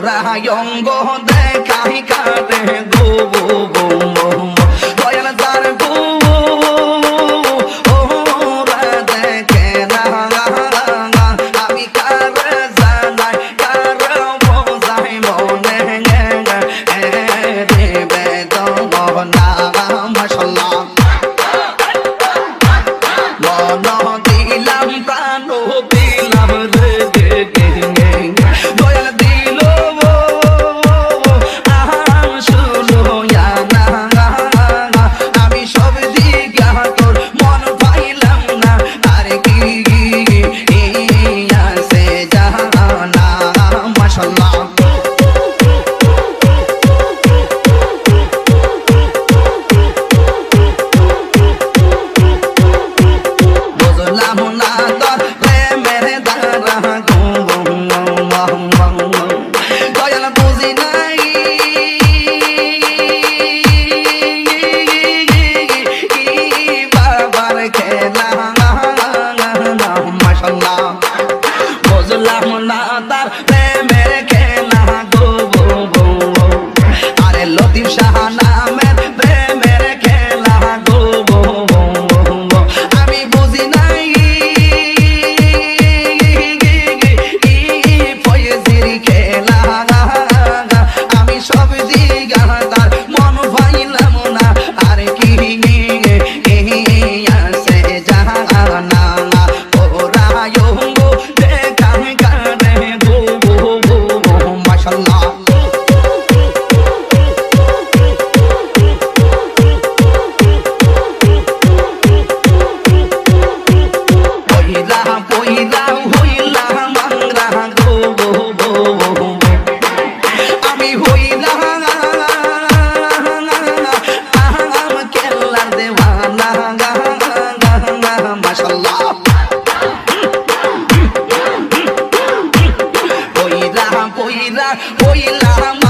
রায়ঙ্গ দেখাই কাটে গো গো গো Boy, la